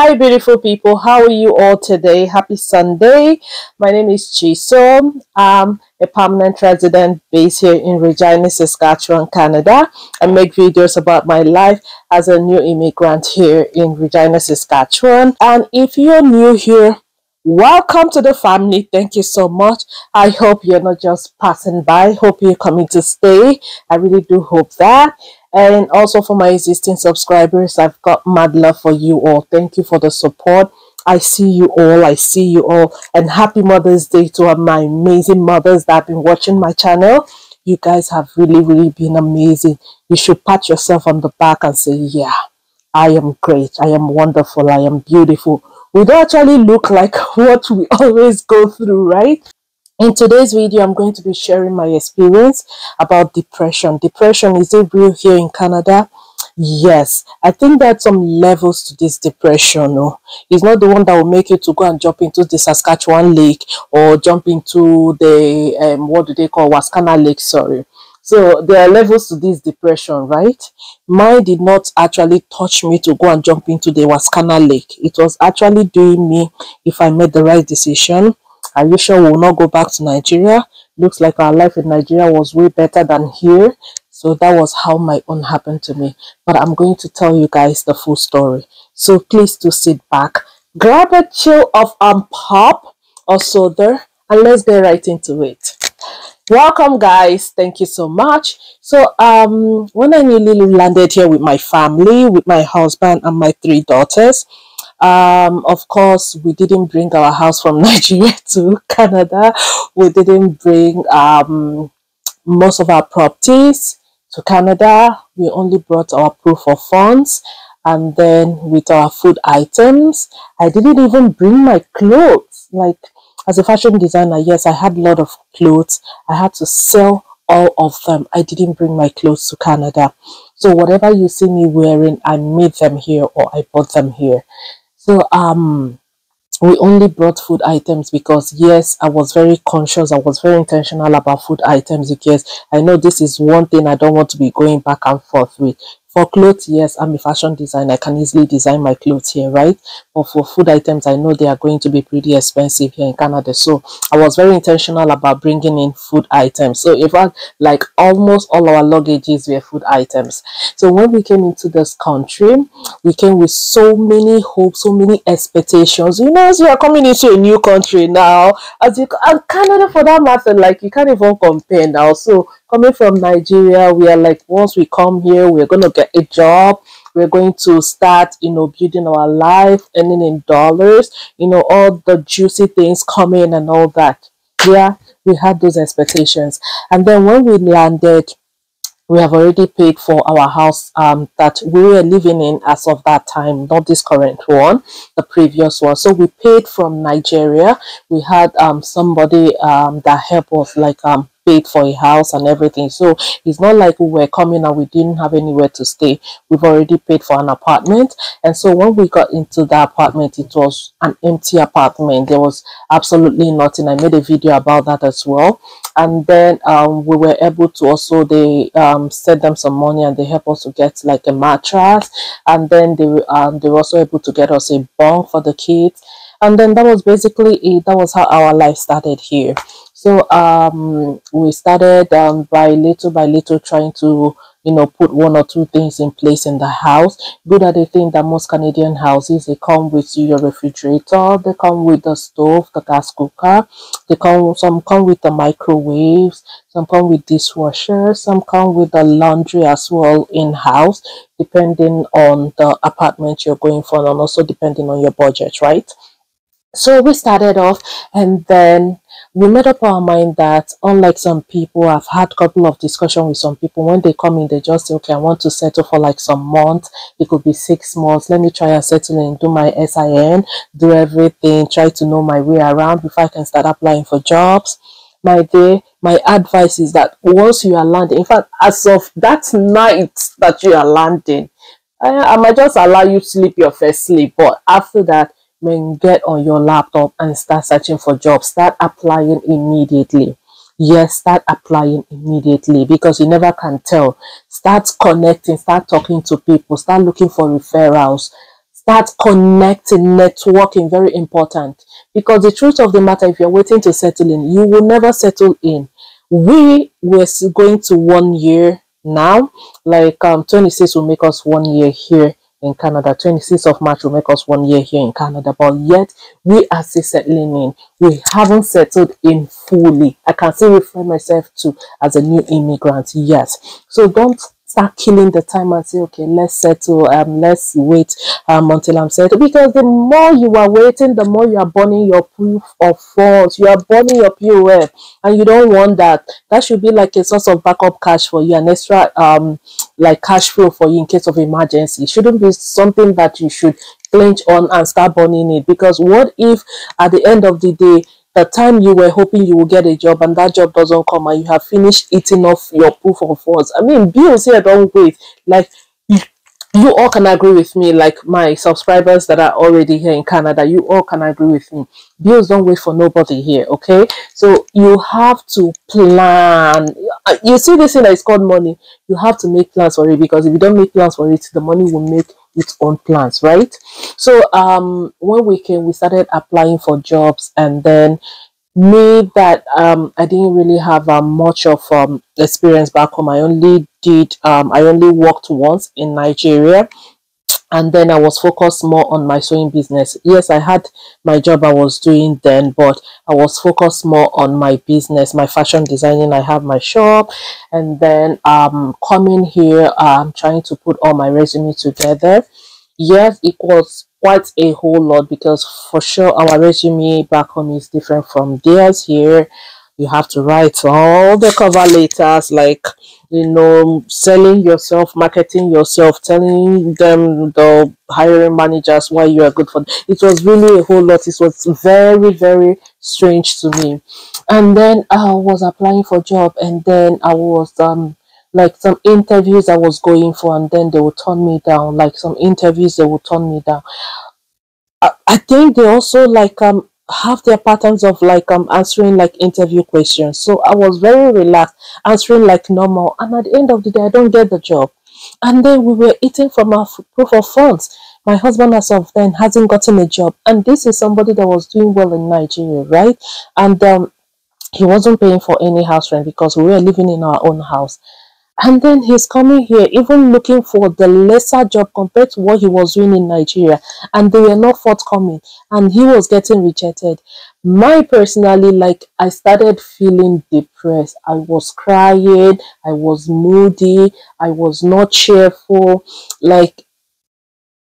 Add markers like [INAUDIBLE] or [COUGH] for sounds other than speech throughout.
Hi, beautiful people. How are you all today? Happy Sunday. My name is Chisom. I'm a permanent resident based here in Regina, Saskatchewan, Canada. I make videos about my life as a new immigrant here in Regina, Saskatchewan. And if you're new here, welcome to the family. Thank you so much. I hope you're not just passing by. Hope you're coming to stay. I really do hope that. And also for my existing subscribers, I've got mad love for you all. Thank you for the support. I see you all. I see you all. And happy Mother's Day to my amazing mothers that have been watching my channel. You guys have really, really been amazing. You should pat yourself on the back and say, yeah, I am great. I am wonderful. I am beautiful. We don't actually look like [LAUGHS] what we always go through, right? In today's video, I'm going to be sharing my experience about depression. Depression, is it real here in Canada? Yes, I think there's some levels to this depression. No? It's not the one that will make you to go and jump into the Saskatchewan Lake or jump into the, um, what do they call, Wascana Lake, sorry. So there are levels to this depression, right? Mine did not actually touch me to go and jump into the Wascana Lake. It was actually doing me if I made the right decision are you sure we'll not go back to Nigeria? Looks like our life in Nigeria was way better than here. So that was how my own happened to me. But I'm going to tell you guys the full story. So please do sit back, grab a chill of um pop or soda, and let's get right into it. Welcome guys, thank you so much. So um when I newly landed here with my family, with my husband and my three daughters, um, of course, we didn't bring our house from [LAUGHS] Nigeria to Canada. We didn't bring um, most of our properties to Canada. We only brought our proof of funds and then with our food items. I didn't even bring my clothes. Like as a fashion designer, yes, I had a lot of clothes. I had to sell all of them. I didn't bring my clothes to Canada. So whatever you see me wearing, I made them here or I bought them here. So um we only brought food items because yes i was very conscious i was very intentional about food items because i know this is one thing i don't want to be going back and forth with for clothes, yes, I'm a fashion designer. I can easily design my clothes here, right? But for food items, I know they are going to be pretty expensive here in Canada. So I was very intentional about bringing in food items. So in fact, like almost all our luggages were food items. So when we came into this country, we came with so many hopes, so many expectations. You know, as you are coming into a new country now, as you and Canada for that matter, like you can't even compare now. So coming from Nigeria, we are like, once we come here, we're to get a job. We're going to start, you know, building our life, earning in dollars, you know, all the juicy things coming and all that. Yeah, we had those expectations. And then when we landed, we have already paid for our house um, that we were living in as of that time, not this current one, the previous one. So we paid from Nigeria. We had um, somebody um, that helped us, like um, paid for a house and everything. So it's not like we were coming and we didn't have anywhere to stay. We've already paid for an apartment. And so when we got into the apartment, it was an empty apartment. There was absolutely nothing. I made a video about that as well. And then um, we were able to also, they um, sent them some money and they helped us to get like a mattress. And then they, um, they were also able to get us a bunk for the kids. And then that was basically it. That was how our life started here. So um we started um by little by little trying to you know put one or two things in place in the house. Good at the thing that most canadian houses they come with your refrigerator they come with the stove the gas cooker they come some come with the microwaves some come with dishwasher some come with the laundry as well in house depending on the apartment you're going for and also depending on your budget right? So we started off and then we made up our mind that unlike some people, I've had a couple of discussion with some people, when they come in, they just say, okay, I want to settle for like some months. It could be six months. Let me try and settle and do my SIN, do everything, try to know my way around before I can start applying for jobs. My day, my advice is that once you are landing, in fact, as of that night that you are landing, I, I might just allow you sleep your first sleep, but after that, then get on your laptop and start searching for jobs. Start applying immediately. Yes, start applying immediately because you never can tell. Start connecting, start talking to people, start looking for referrals, start connecting, networking, very important. Because the truth of the matter, if you're waiting to settle in, you will never settle in. We were going to one year now, like um, 26 will make us one year here in Canada. 26th of March will make us one year here in Canada, but yet we are still settling in. We haven't settled in fully. I can still refer myself to as a new immigrant, yes. So don't start killing the time and say, okay, let's settle, um, let's wait um, until I'm settled. Because the more you are waiting, the more you are burning your proof of funds, you are burning your POF, and you don't want that. That should be like a source of backup cash for you, an extra um, like cash flow for you in case of emergency. It shouldn't be something that you should clinch on and start burning it. Because what if at the end of the day, the time you were hoping you will get a job and that job doesn't come and you have finished eating off your proof of funds. I mean, bills here don't wait. Like you, all can agree with me, like my subscribers that are already here in Canada, you all can agree with me. Bills don't wait for nobody here, okay? So you have to plan. You see this thing that is called money. You have to make plans for it because if you don't make plans for it, the money will make its own plans, right? So um, one weekend we started applying for jobs, and then me that um, I didn't really have um, much of um, experience back home. I only did um, I only worked once in Nigeria and then I was focused more on my sewing business. Yes, I had my job I was doing then, but I was focused more on my business, my fashion designing. I have my shop, and then um coming here, I'm trying to put all my resume together. Yes, it was quite a whole lot because for sure our resume back home is different from theirs here. You have to write all the cover letters like you know selling yourself marketing yourself telling them the hiring managers why you are good for them. it was really a whole lot. It was very very strange to me. And then i was applying for job and then i was um like some interviews i was going for and then they would turn me down like some interviews they would turn me down I, I think they also like um have their patterns of like um answering like interview questions. So I was very relaxed, answering like normal. And at the end of the day, I don't get the job. And then we were eating from our proof of funds. My husband as of then hasn't gotten a job. And this is somebody that was doing well in Nigeria, right? And um he wasn't paying for any house rent because we were living in our own house and then he's coming here even looking for the lesser job compared to what he was doing in Nigeria. And they were not forthcoming. And he was getting rejected. My personally like I started feeling depressed. I was crying. I was moody. I was not cheerful. Like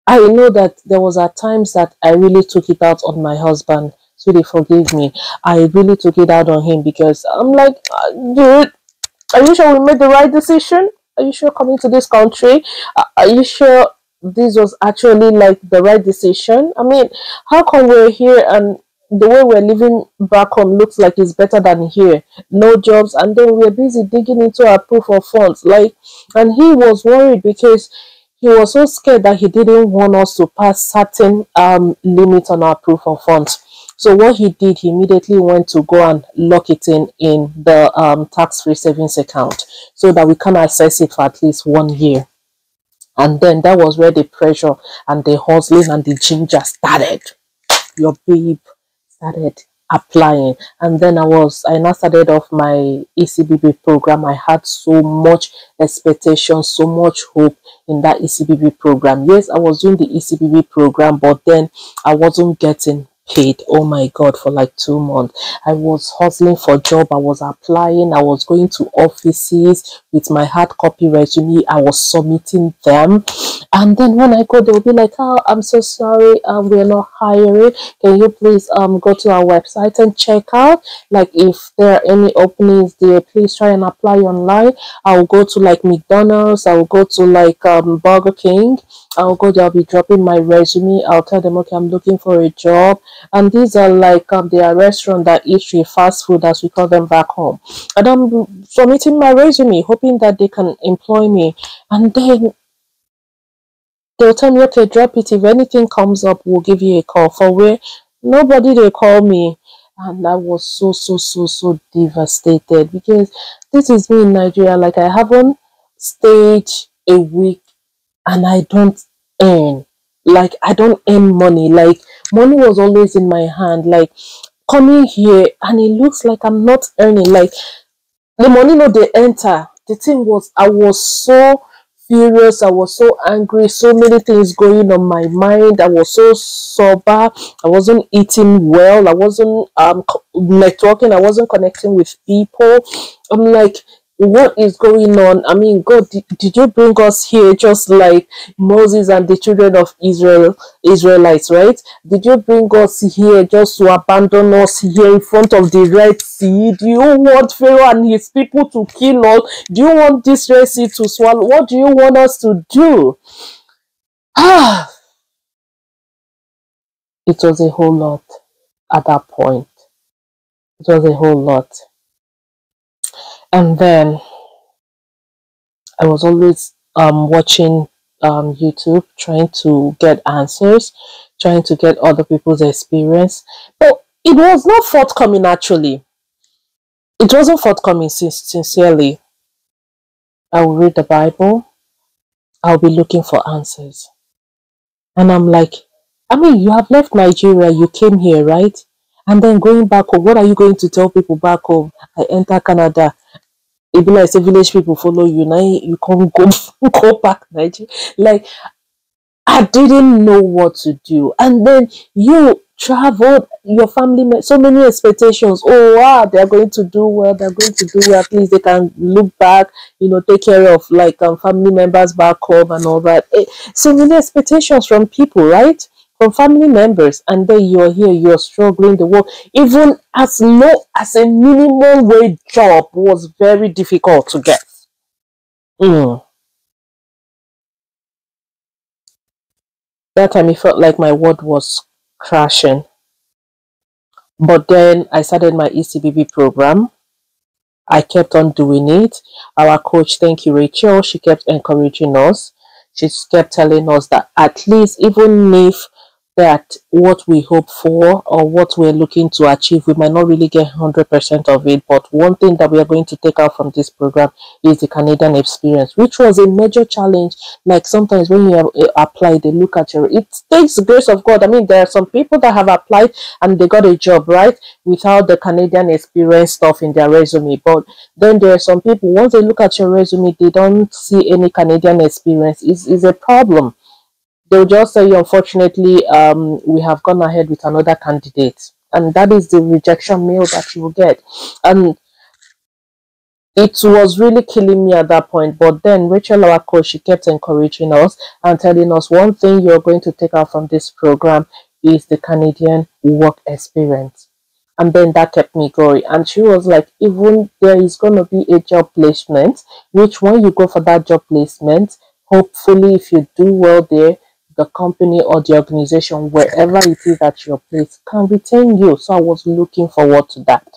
I know that there was at times that I really took it out on my husband. So they forgive me. I really took it out on him because I'm like uh, dude are you sure we made the right decision? Are you sure coming to this country? Are you sure this was actually like the right decision? I mean, how come we're here and the way we're living back home looks like it's better than here? No jobs, and then we're busy digging into our proof of funds. Like, and he was worried because he was so scared that he didn't want us to pass certain um limits on our proof of funds. So what he did, he immediately went to go and lock it in in the um, tax-free savings account so that we can access it for at least one year. And then that was where the pressure and the hustling and the ginger started. Your babe started applying and then i was i now started off my ecbb program i had so much expectation so much hope in that ecbb program yes i was doing the ecbb program but then i wasn't getting paid oh my god for like two months. I was hustling for job i was applying i was going to offices with my hard copy resume i was submitting them. And then when i go they'll be like oh i'm so sorry um we're not hiring. Can you please um go to our website and check out? Like if there are any openings there please try and apply online. I'll go to like mcdonald's i'll go to like um burger king I'll go there, I'll be dropping my resume. I'll tell them, okay, I'm looking for a job. And these are like um, they are restaurant that eatery, fast food, as we call them back home. And I'm submitting my resume, hoping that they can employ me. And then they'll tell me, okay, drop it. If anything comes up, we'll give you a call. For where nobody they call me. And I was so, so, so, so devastated because this is me in Nigeria. Like I haven't stayed a week and I don't earn. like I don't earn money. Like money was always in my hand. Like coming here and it looks like I'm not earning. Like the money no they enter. The thing was I was so furious. I was so angry. So many things going on my mind. I was so sober. I wasn't eating well. I wasn't um networking. I wasn't connecting with people. I'm like, what is going on? I mean, God, did, did you bring us here just like Moses and the children of Israel, Israelites, right? Did you bring us here just to abandon us here in front of the Red Sea? Do you want Pharaoh and his people to kill us? Do you want this Red Sea to swallow? What do you want us to do? Ah, it was a whole lot at that point. It was a whole lot. And then I was always um, watching um, YouTube, trying to get answers, trying to get other people's experience. But it was not forthcoming actually. It wasn't forthcoming sincerely. I will read the Bible. I'll be looking for answers. And I'm like, I mean, you have left Nigeria, you came here, right? And then going back home, what are you going to tell people back home? I enter Canada. It be like say village people follow you. Now you can't go [LAUGHS] go back Nigeria. Like I didn't know what to do. And then you traveled, your family, met so many expectations. Oh, wow, they're going to do well. They're going to do well. At least they can look back, you know, take care of like um, family members back home and all that. Eh, so many expectations from people, right? From family members. And then you're here, you're struggling the work. Even as low as a minimum wage job was very difficult to get. Mm. That time it felt like my world was crashing. But then I started my ECBB program. I kept on doing it. Our coach, thank you, Rachel, she kept encouraging us. She kept telling us that at least even if that what we hope for or what we're looking to achieve, we might not really get 100% of it. But one thing that we are going to take out from this program is the Canadian experience, which was a major challenge. Like sometimes when you uh, apply, they look at you, it takes the grace of God. I mean, there are some people that have applied and they got a job, right? Without the Canadian experience stuff in their resume. But then there are some people, once they look at your resume, they don't see any Canadian experience. It's, it's a problem they'll just say, unfortunately, um, we have gone ahead with another candidate. And that is the rejection mail that you will get. And it was really killing me at that point. But then Rachel, our coach, she kept encouraging us and telling us one thing you're going to take out from this program is the Canadian work experience. And then that kept me going. And she was like, even there is going to be a job placement, which when you go for that job placement, hopefully if you do well there, the company or the organization, wherever it is at your place, can retain you. So I was looking forward to that.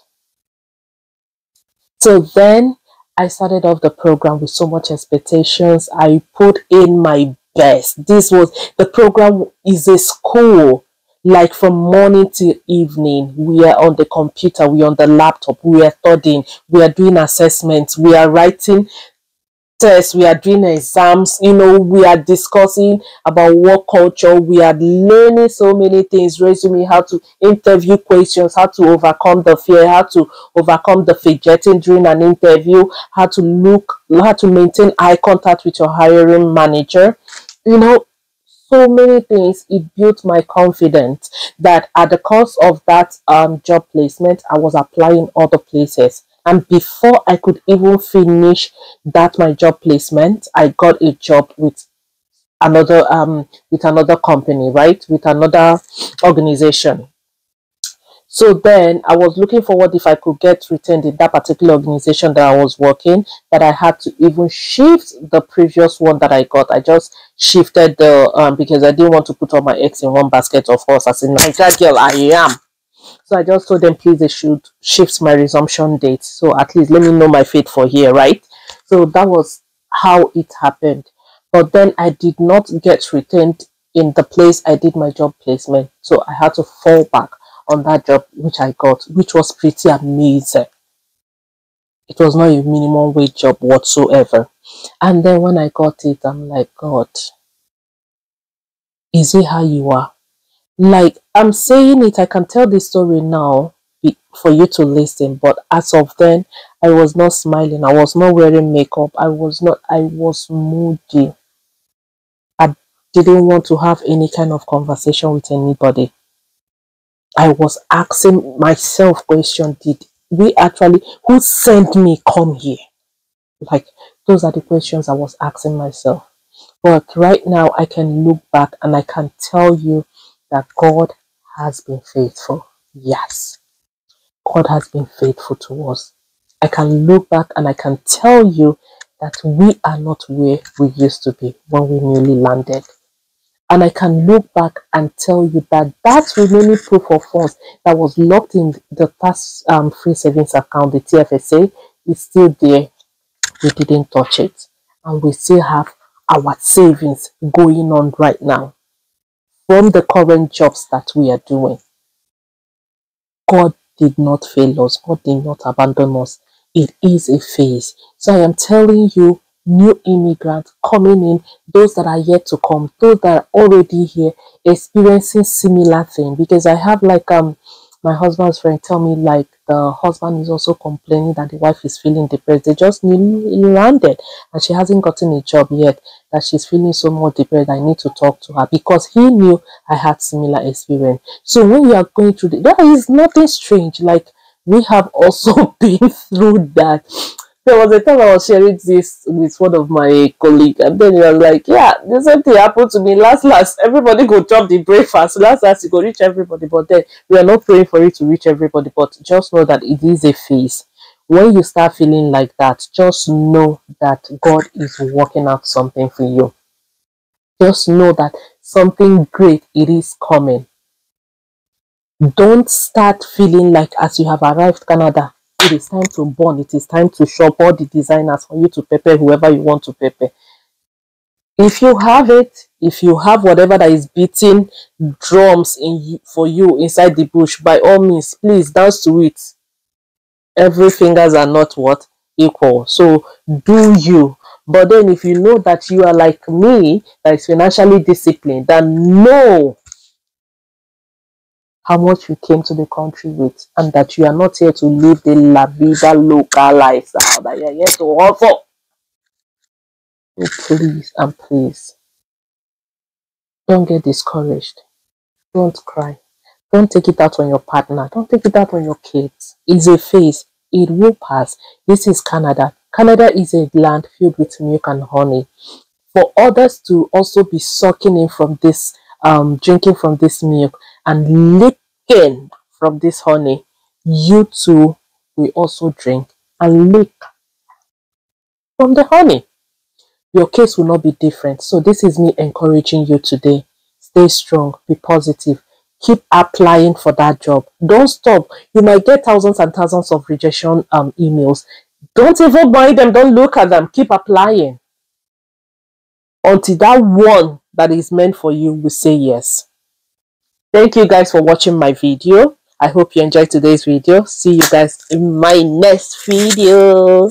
So then I started off the program with so much expectations. I put in my best. This was the program is a school like from morning till evening we are on the computer we are on the laptop we are studying we are doing assessments we are writing tests, we are doing exams, you know, we are discussing about work culture, we are learning so many things, resume, how to interview questions, how to overcome the fear, how to overcome the fidgeting during an interview, how to look, how to maintain eye contact with your hiring manager, you know, so many things it built my confidence that at the course of that um, job placement i was applying other places and before I could even finish that my job placement, I got a job with another um with another company, right? With another organization. So then I was looking forward if I could get retained in that particular organization that I was working, but I had to even shift the previous one that I got. I just shifted the um because I didn't want to put all my eggs in one basket, of course, as a Naija girl I am. So I just told them, please, they should shift my resumption date. So at least let me know my fate for here, right? So that was how it happened. But then I did not get retained in the place I did my job placement. So I had to fall back on that job which I got, which was pretty amazing. It was not a minimum wage job whatsoever. And then when I got it, I'm like, God, Is it how you are? Like I'm saying it, I can tell this story now for you to listen, but as of then, I was not smiling. I was not wearing makeup. I was not, I was moody. I didn't want to have any kind of conversation with anybody. I was asking myself question, did we actually, who sent me come here? Like, those are the questions I was asking myself. But right now, I can look back and I can tell you that God has been faithful. Yes, God has been faithful to us. I can look back and I can tell you that we are not where we used to be when we newly landed. And I can look back and tell you that that remaining proof of funds that was locked in the tax um, free savings account, the TFSA, is still there. We didn't touch it. And we still have our savings going on right now from the current jobs that we are doing. God did not fail us. God did not abandon us. It is a phase. So I am telling you, new immigrants coming in, those that are yet to come, those that are already here, experiencing similar thing. Because I have like um my husband's friend tell me like the husband is also complaining that the wife is feeling depressed. They just newly landed and she hasn't gotten a job yet. That she's feeling so much depressed. I need to talk to her because he knew I had similar experience. So when you are going through the, there is nothing strange. Like we have also [LAUGHS] been through that there was a time I was sharing this with one of my colleagues, and then he was like, Yeah, the same thing happened to me. Last, last, everybody go drop the breakfast. Last, last, you go reach everybody. But then we are not praying for it to reach everybody, but just know that it is a phase. When you start feeling like that, just know that God is working out something for you. Just know that something great it is coming. Don't start feeling like as you have arrived Canada, it is time to burn. It is time to shop all the designers for you to prepare whoever you want to prepare. If you have it, if you have whatever that is beating drums in for you inside the bush, by all means, please dance to it. Every fingers are not what equal. So do you. But then if you know that you are like me, that is financially disciplined, then know how much you came to the country with and that you are not here to live the La Vida local lifestyle, that you're here to offer. So please and please, don't get discouraged. Don't cry. Don't take it out on your partner. Don't take it out on your kids. It's a phase. It will pass. This is Canada. Canada is a land filled with milk and honey. For others to also be sucking in from this, um, drinking from this milk, and licking from this honey, you too will also drink and lick from the honey. Your case will not be different. So this is me encouraging you today. Stay strong, be positive, keep applying for that job. Don't stop. You might get thousands and thousands of rejection um, emails. Don't even buy them. Don't look at them. Keep applying until that one that is meant for you will say yes. Thank you guys for watching my video. I hope you enjoyed today's video. See you guys in my next video.